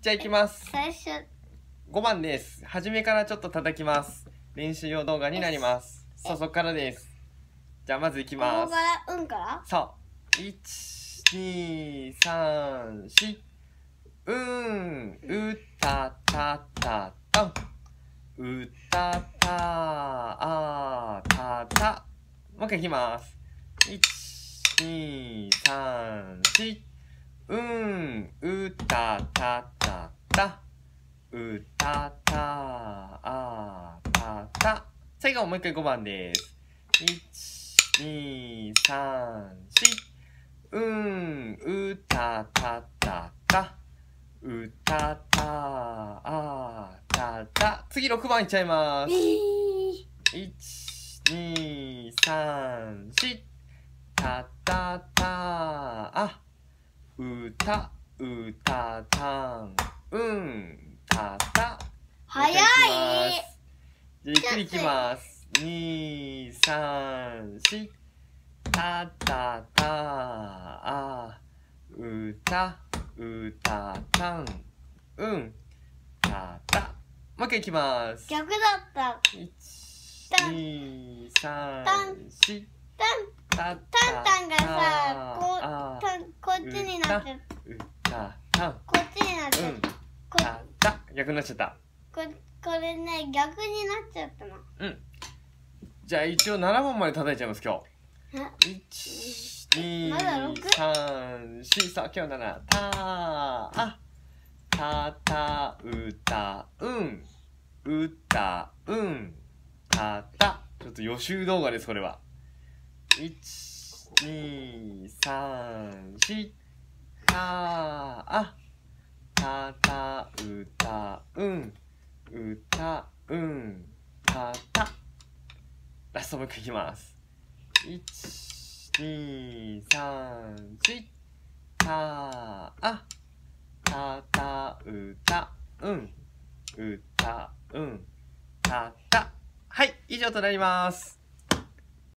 じゃあ行きます。最初5番です。初めからちょっと叩きます。練習用動画になります。そう、そっからです。じゃあまず行きこます。こからうんから？そう。1、2、3、4。うん、うたたたたん。うたたあたた。もう一回いきます。1、2、3、4。うん、うたたたた。うたたあたた。最後もう一回5番です。1、2、3、4。うん、うたたたた。うたたあたた。次6番いっちゃいます。1、2、3、4。たたたあ。うた、うたたん。うん、たた。早いじゃあゆっくりいきます。2、3、4。たたたあ。うた、うたたん。うん。たた。もう一回いきます。逆だった1、たん2、3、たん4。タたンタンタンがさこうあタンこっちになってうたたん。こっちになってうん。こたた。逆になっちゃった。ここれね逆になっちゃったのうん。じゃあ一応7番まで叩いちゃいます、今日。あ1、まだ2、六3、4、さあ今日7。たあ、たた、うた、うん。うた、うん。たた。ちょっと予習動画です、これは。1、2、3、4。たあ、たた、うた、うん。うた、うん。たた。ラストもう一回いきます。1、2、3、4。たあ、たた、うた、うん。うた、うん。たた。はい、以上となります。